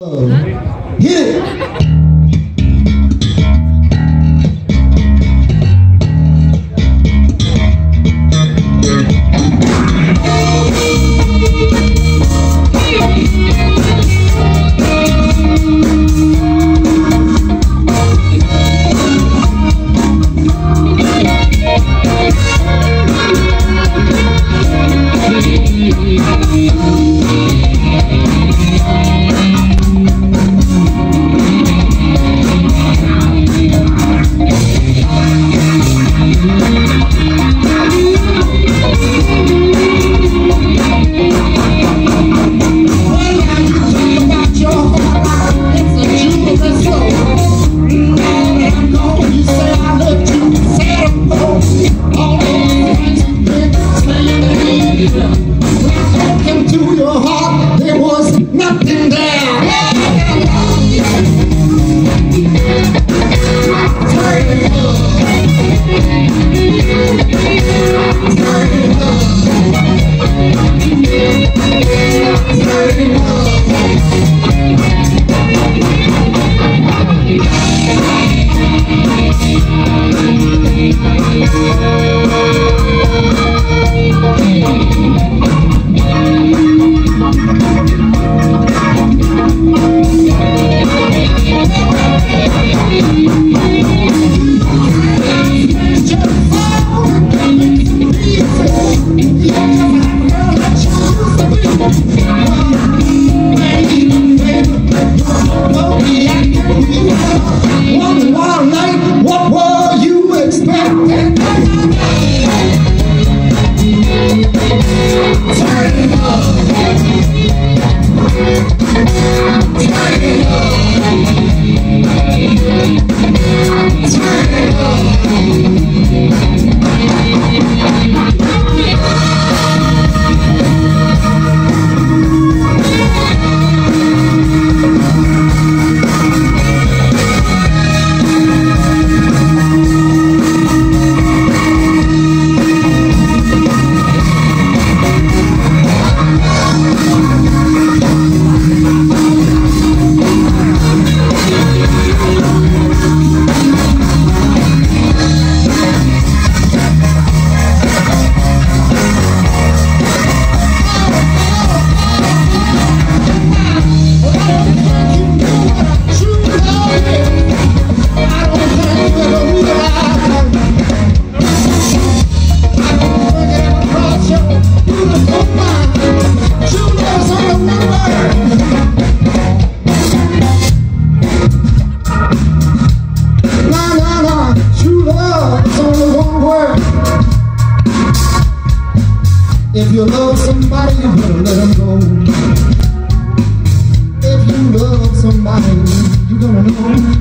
Hit it. was nothing there. wild night, what were you expecting? Turn it up. Turn it up. If you love somebody, you better let them go. If you love somebody, you're gonna know.